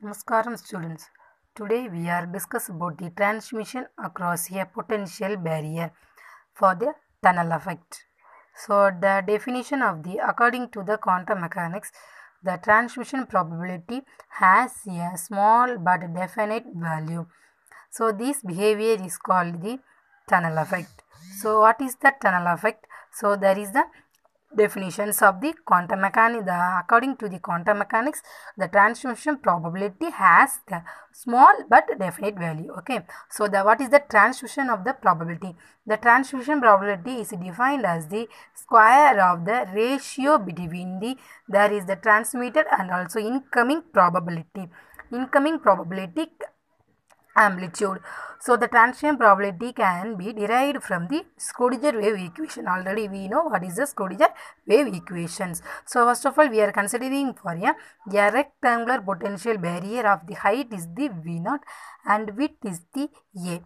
Namaskaram students. Today we are discuss about the transmission across a potential barrier for the tunnel effect. So the definition of the according to the quantum mechanics the transmission probability has a small but definite value. So this behavior is called the tunnel effect. So what is the tunnel effect? So there is the definitions of the quantum mechanics according to the quantum mechanics the transmission probability has the small but definite value okay? So the what is the transmission of the probability? The transmission probability is defined as the square of the ratio between the there is the transmitted and also incoming probability. Incoming probability amplitude. So the transmission probability can be derived from the Schrodinger wave equation. Already we know what is the Schrodinger wave equations. So first of all we are considering for a, a rectangular potential barrier of the height is the V naught and width is the A.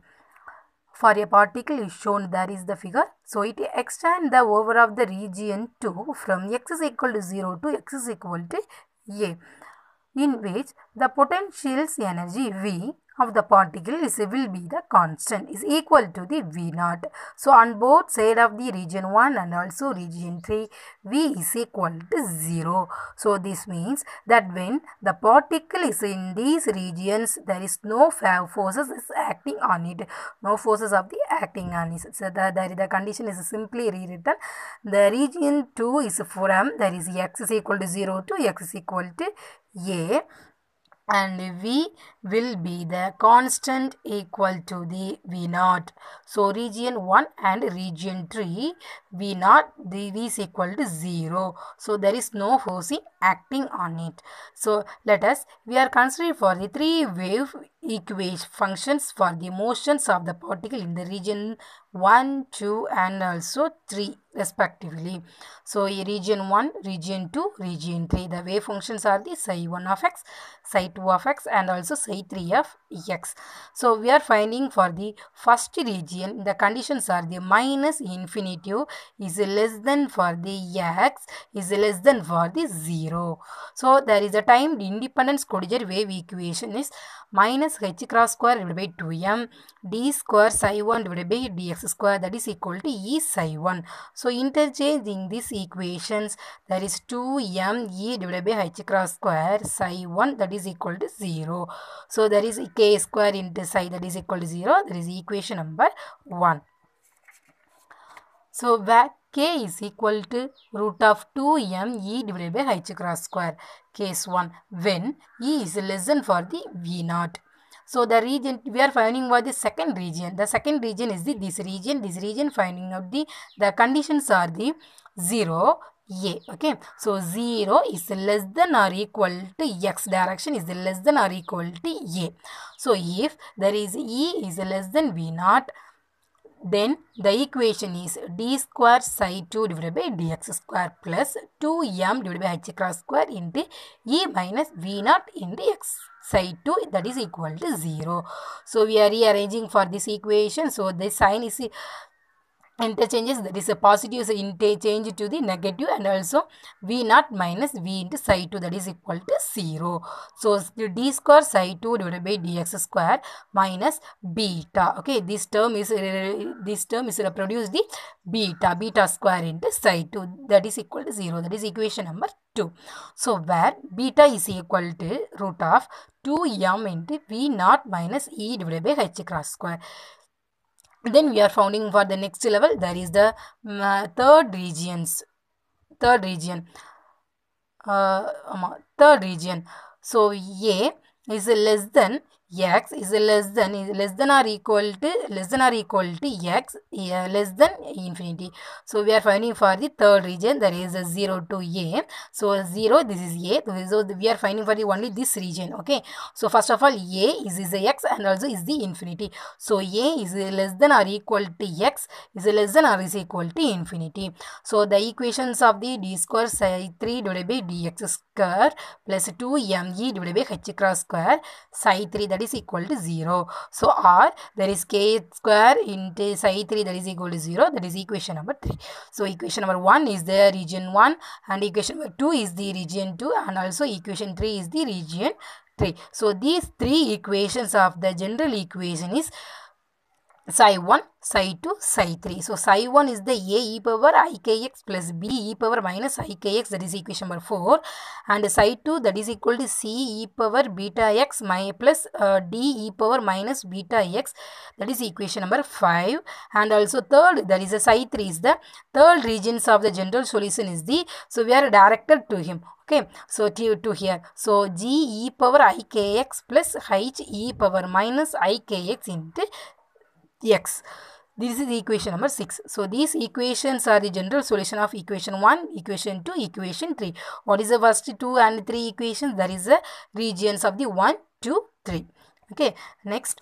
For a particle is shown there is the figure. So it extend the over of the region 2 from x is equal to 0 to x is equal to A in which the potential's energy V of the particle is will be the constant is equal to the V naught. So on both side of the region 1 and also region 3 V is equal to 0. So this means that when the particle is in these regions there is no forces is acting on it. No forces of the acting on it. So the, the, the condition is simply rewritten. The region 2 is from there is x is equal to 0 to x is equal to a and V will be the constant equal to the V naught. So region 1 and region 3 V naught V is equal to 0. So there is no forcing acting on it. So let us we are considering for the three wave equation functions for the motions of the particle in the region 1, 2 and also 3 respectively. So region 1, region 2, region 3 the wave functions are the psi 1 of x, psi 2 of x and also psi 3 of x. So we are finding for the first region the conditions are the minus infinitive is less than for the x is less than for the 0. So there is a time independent Schrodinger wave equation is minus h cross square divided by 2m d square psi 1 divided by dx square that is equal to e psi 1. So interchanging these equations there is 2m e divided by h cross square psi 1 that is equal to 0. So there is k square into psi that is equal to 0 that is equation number 1. So where k is equal to root of 2m e divided by h cross square case 1 when e is less than for the v naught. So the region we are finding what the second region. The second region is the this region. This region finding out the the conditions are the 0 a okay so 0 is less than or equal to x direction is less than or equal to a so if there is e is less than v naught then the equation is d square psi 2 divided by dx square plus 2m divided by h cross square into e minus v naught into x psi 2 that is equal to 0. So we are rearranging for this equation. So the sign is interchanges that is a positive so interchange to the negative and also v naught minus v into psi 2 that is equal to 0. So d square psi 2 divided by dx square minus beta okay this term is this term is reproduced the beta beta square into psi 2 that is equal to 0 that is equation number 2. So where beta is equal to root of 2m into v naught minus e divided by h cross square then we are finding for the next level there is the uh, third regions third region. Uh, third region. So a is less than x is less than is less than or equal to less than or equal to x less than infinity. So we are finding for the third region there is a 0 to a. So 0 this is a. So we are finding for the only this region okay? So first of all a is, is a x and also is the infinity. So a is less than or equal to x is less than or is equal to infinity. So the equations of the d square psi 3 divided by dx square plus 2me divided by h cross square psi 3 that is equal to 0. So R there is k square into psi 3 that is equal to 0 that is equation number 3. So equation number 1 is the region 1 and equation number 2 is the region 2 and also equation 3 is the region 3 so these three equations of the general equation is psi 1 psi 2 psi 3 so psi 1 is the a e power ikx plus b e power minus ikx that is equation number 4 and psi 2 that is equal to c e power beta x my plus uh, d e power minus beta x that is equation number 5 and also third that is a psi 3 is the third regions of the general solution is the so we are directed to him. Okay. So to, to here. So g e power ikx plus h e power minus ikx into x. This is equation number 6 so these equations are the general solution of equation 1 equation 2 equation 3 what is the first two and three equations? That is the regions of the 1 2 3 okay next.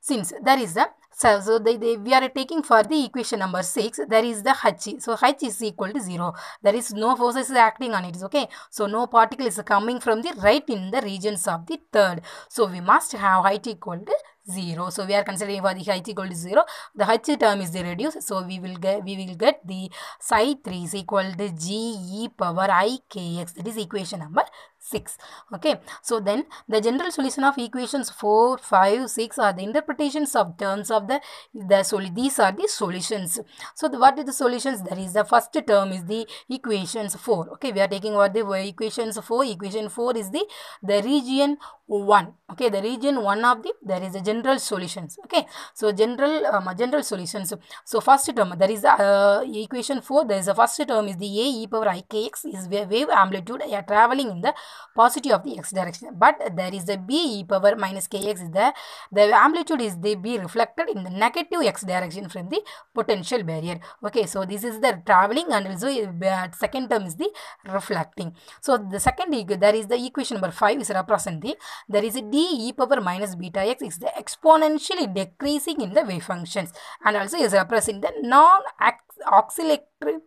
Since there is the so, so they, they, we are taking for the equation number 6 there is the h. So h is equal to 0 there is no forces acting on it okay? So no particle is coming from the right in the regions of the third. So we must have h equal to 0 so we are considering for the h equal to 0 the h term is the reduced. So we will get we will get the psi 3 is equal to g e power i k x. That is equation number 6 okay. So then the general solution of equations 4 5 6 are the interpretations of terms of the the sol these are the solutions. So the, are the solutions? There is the first term is the equations 4 okay. We are taking what the equations 4 equation 4 is the the region 1 okay. The region 1 of the there is a general solutions. Okay. So general um, general solutions. So first term there is uh, equation 4 there is a first term is the a e power i k x is wave amplitude uh, traveling in the positive of the x direction. But there is a b e power minus kx is the the amplitude is the be reflected in the negative x direction from the potential barrier. Okay so this is the traveling and also uh, second term is the reflecting. So the second there is the equation number 5 is represent the there is a d e power minus beta x is the exponentially decreasing in the wave functions and also is representing the non-oscillatory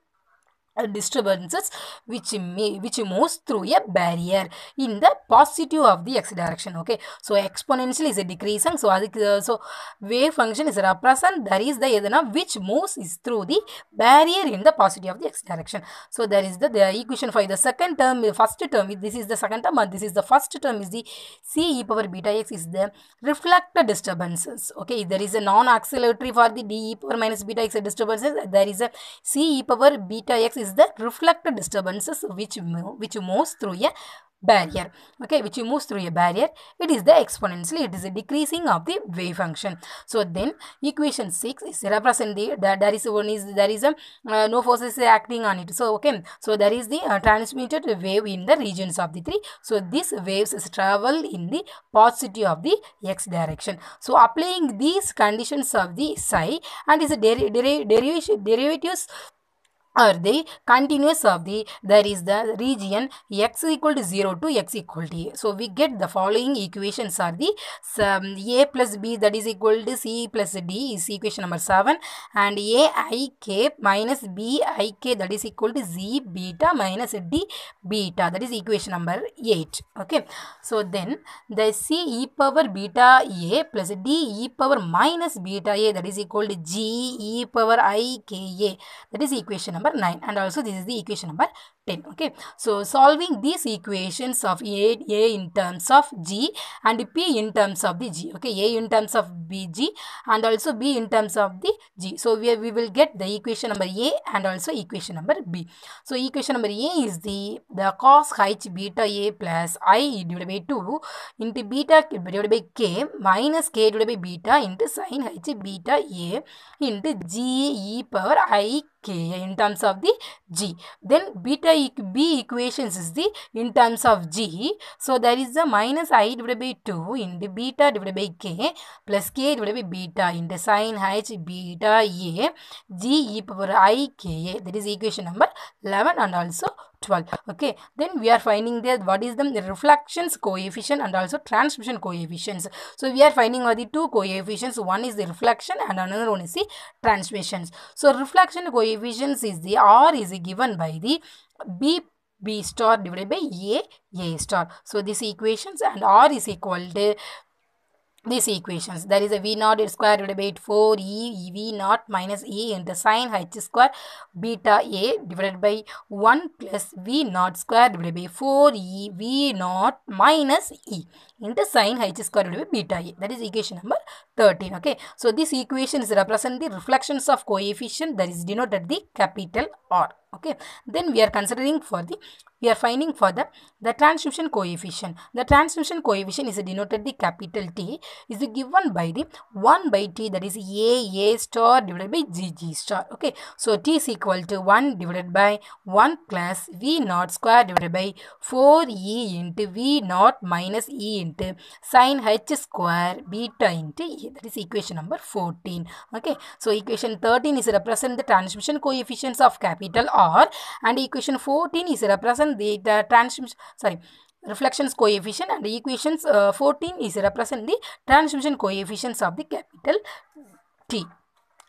disturbances which may which moves through a barrier in the positive of the x direction okay? So exponential is a decreasing so uh, so wave function is represent there is the edana which moves is through the barrier in the positive of the x direction. So there is the, the equation for the second term the first term this is the second term and this is the first term is the c e power beta x is the reflected disturbances okay? There is a non-oscillatory for the d e power minus beta x disturbances there is a c e power beta x is the reflected disturbances which which moves through a barrier. Okay which moves through a barrier it is the exponentially it is a decreasing of the wave function. So then equation 6 is represent the that there is one is there is a uh, no forces acting on it. So okay so there is the uh, transmitted wave in the regions of the three. So these waves travel in the positive of the x direction. So applying these conditions of the psi and is a deri derivation derivatives are the continuous of the there is the region x equal to 0 to x equal to a. So we get the following equations are the a plus b that is equal to c plus d is equation number 7 and a i k minus b i k that is equal to z beta minus d beta that is equation number 8 okay. So then the c e power beta a plus d e power minus beta a that is equal to g e power i k a that is equation number 9 and also this is the equation number 10 okay? So solving these equations of a, a in terms of g and p in terms of the g okay? A in terms of bg and also b in terms of the g. So we, we will get the equation number a and also equation number b. So equation number a is the the cos h beta a plus i divided by 2 into beta divided by k minus k divided by beta into sin h beta a into g e power i k in terms of the g. Then beta e b equations is the in terms of g. So there is the minus i divided by 2 into beta divided by k plus k divided by beta into sin h beta a. G e power i k a. That is equation number 11 and also 12 okay. Then we are finding that what is the reflections coefficient and also transmission coefficients. So we are finding out the two coefficients. One is the reflection and another one is the transmissions. So reflection coefficients is the r is given by the b b star divided by a a star. So these equations and r is equal to these equations. There is a v naught square divided by 4 e v naught minus e into sine h square beta a divided by 1 plus v naught square divided by 4 e v naught minus e into sine h square divided by beta a. That is equation number 13 okay? So this equations represent the reflections of coefficient that is denoted the capital r okay? Then we are considering for the we are finding for the the transmission coefficient. The transmission coefficient is denoted the capital t is given by the 1 by t that is a a star divided by g g star okay? So t is equal to 1 divided by 1 plus v naught square divided by 4 e into v naught minus e into sine h square beta into e. That is equation number 14 okay. So equation 13 is represent the transmission coefficients of capital R and equation 14 is represent the, the transmission sorry reflections coefficient and equations uh, 14 is represent the transmission coefficients of the capital T.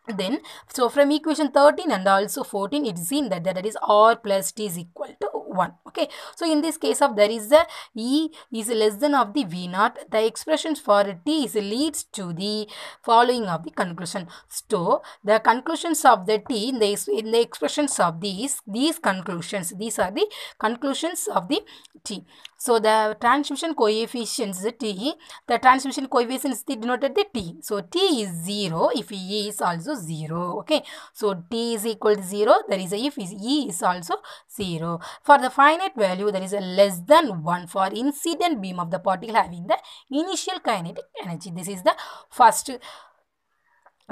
Then so from equation 13 and also 14 it is seen that that is r plus t is equal to 1 okay. So in this case of there is a e is less than of the v naught the expressions for t is leads to the following of the conclusion. So the conclusions of the t in the, in the expressions of these these conclusions these are the conclusions of the t. So the transmission coefficients t the transmission coefficients denoted the t. So t is 0 if e is also 0 okay. So t is equal to 0 there is a if is e is also 0 for the finite value there is a less than 1 for incident beam of the particle having the initial kinetic energy. This is the first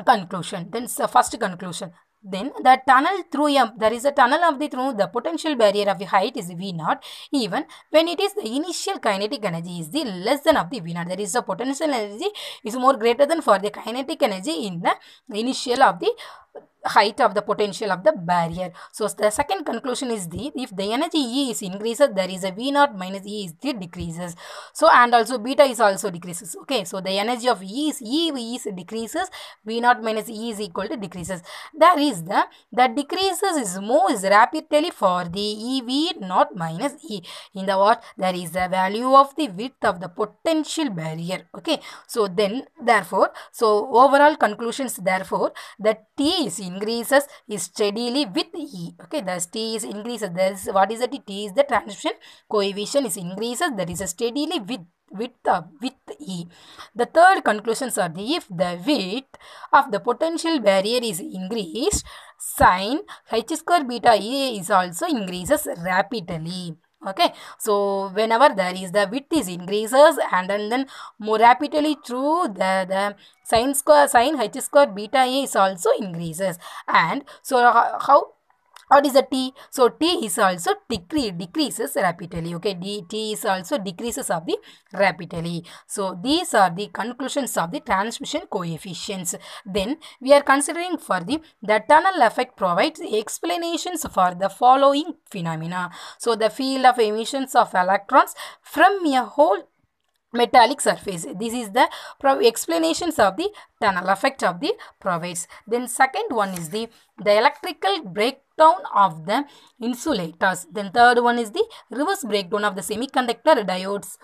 conclusion. Then the first conclusion. Then the tunnel through a there is a tunnel of the through the potential barrier of the height is v naught even when it is the initial kinetic energy is the less than of the v naught. There is a potential energy is more greater than for the kinetic energy in the initial of the height of the potential of the barrier. So, the second conclusion is the if the energy E is increases there is a V naught minus E is the decreases. So, and also beta is also decreases. Okay. So, the energy of E is E, is decreases V naught minus E is equal to decreases. There is the that decreases is moves rapidly for the E V naught minus E. In the what there is the value of the width of the potential barrier. Okay. So, then therefore, so overall conclusions therefore that T is increases is steadily with E. Okay, thus T is increases. There is what is the T? Is the transition coefficient is increases. That is a steadily with with the with E. The third conclusions are the if the width of the potential barrier is increased, sine h square beta E is also increases rapidly okay so whenever there is the width is increases and then, then more rapidly through the the sine square sine h square beta a is also increases. And so how what is the t? So t is also decrease decreases rapidly okay? D t is also decreases of the rapidly. So these are the conclusions of the transmission coefficients. Then we are considering for the the tunnel effect provides explanations for the following phenomena. So the field of emissions of electrons from a whole metallic surface. This is the explanations of the tunnel effect of the provides. Then second one is the the electrical breakdown of the insulators. Then third one is the reverse breakdown of the semiconductor diodes.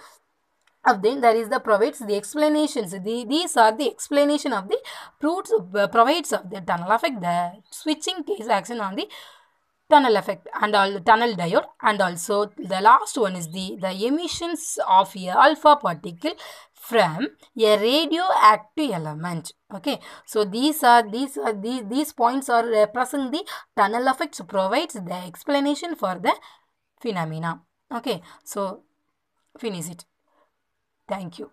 Of then there is the provides the explanations. The, these are the explanation of the proves uh, provides of the tunnel effect. The switching case action on the tunnel effect and all tunnel diode. And also the last one is the the emissions of a alpha particle from a radioactive element. Okay. So these are these are these these points are representing the tunnel effects provides the explanation for the phenomena. Okay. So finish it. Thank you